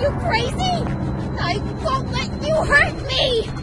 You crazy? I won't let you hurt me!